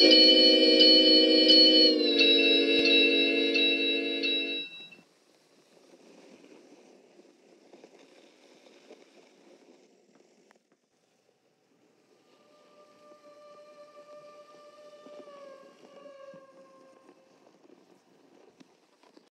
Música